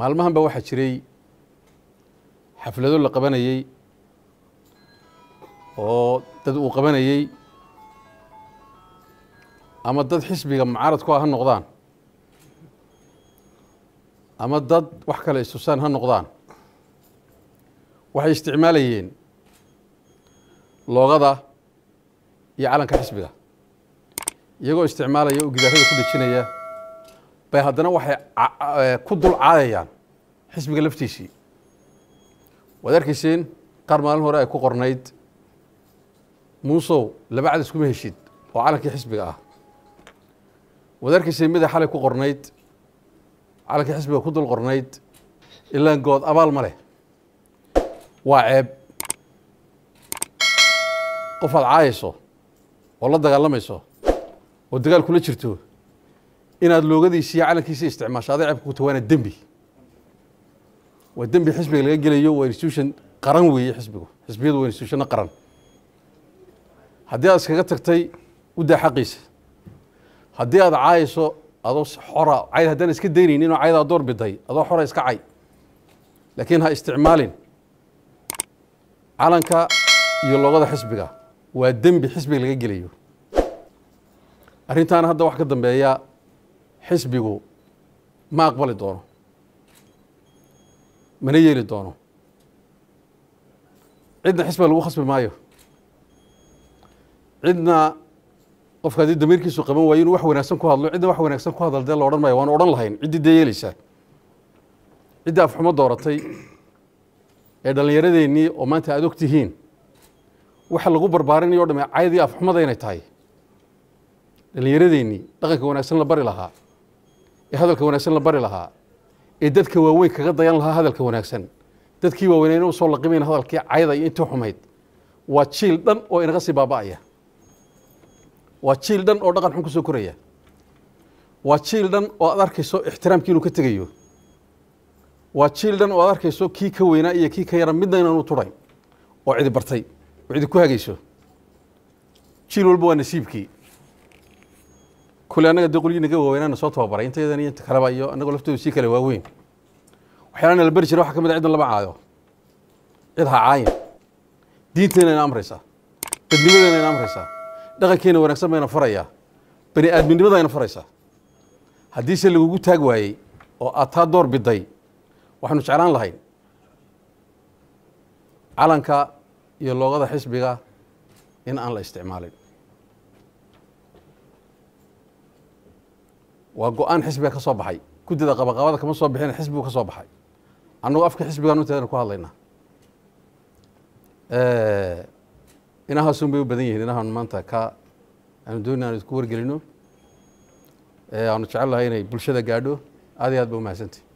maalmahan ba waxaa jiray xaflado la qabanayey oo dad uu qabanayey ama dad xisbiga mucaaradku ah ha noqdaan ama dad wax kale istusaan ha noqdaan. Waxay isticmaalayeen loogada iyo calanka xisbiga iyagoo isticmaalaya oo gidaarada ku dhejinaya bay haddana waxay ku dul caadayaan xisbiga laftiisii. Waad arkayseen qaar maalin hore ay ku qornayd muusow laba cad iskuma heshid oo calankii xisbiga ah. Waad arkayseen miday xalay ku qornayd calankii xisbiga ku dul qornayd ilaan good abaal ma leh. Waa ceeb. Qofaad caayayso oo la dagaalamayso oo dagaal kula jirto inaad loogadiisi iyo calankiisi isticmaasho. Aday ceebka kuta waana dembi. Waa dembi xisbiga laga gelayo waa institution qaran weeye xisbigu. Xisbiyadu waa institutionno qaran. Haddii aad iskaga tagtay u daa xaqiisa. Haddii aad caayayso adoo xora cayd haddaan iska daynaynin oo caydaa door biday adoo xora iska cay laakiin ha isticmaalin calanka iyo loogada xisbiga. Waa dembi xisbiga laga gelayo. Arrintaana hadda wax ka dambeeya xisbigu ma aqbali doono mana yeeli doono. Cidna xisbiga lagu khasbi maayo. Cidna qofka haddii damiirkiisu qaban waayo inuu wax wanaagsan ku hadlo cidna wax wanaagsan ku hadal dee la odhan maayo waanu odhan lahayn. Ciddii dee yeeleysaa ciddii afxumo dooratay ee dhallinyaradeennii oo maanta aad og tihiin. Waxa lagu barbaarinayo o dhame caydii afxumada inay tahay. Dhallinyaradeennii dhaqanka wanaagsan la bari lahaa ee hadalka wanaagsan la bari lahaa ee dadka waaweyn kaga dayan lahaa hadalka wanaagsan. Dadkii waaweyneyna u soo laqimayn hadalkii cayda iyo intii xumayd waa jiil dhan oo inaga sii baaba'aya. Waa jiil dhan oo dhaqan xun ku soo koraya. Waa jiil dhan oo aad arkayso ixtiraamkii inuu ka tegayo. Waa jiil dhan oo aad arkayso kii ka weynaa iyo kii ka yara midna inaanu turayn oo cidi bartay oo cidi ku hagayso. Jiil walba waa nasiibkii kule annaga qolyii naga waaweynaana soo tababaray intayadan iyo inta kaleba iyo annagoo laftooda sii kale waaweyn waxyaalana la beri jira waxa ka mid a ciddan lama caayo cid ha caayin diinteena ina amraysaa dadnimadeena ina amraysaa dhaqankeena wanaagsan bayna farayaa bani aadminimada faraysaa haddiise lagugu taag waayey oo aad taa door biday waxaanu jeclaan lahayn calanka iyo loogada xisbiga in aan la isticmaalin waa go'aan xisbiga ka soo baxay. Guddida qabaqabada kama soo bixin xisbigu ka baxay. Annagu afka xisbigaan inteedana ku hadlaynaa inahaasun bay u badan yihiin. Inahaan maanta ka aanu doonay aan isku wargelino. Aanu jecel lahay inay bulshada gaadho. Aad iyo aad ba umahadsantahi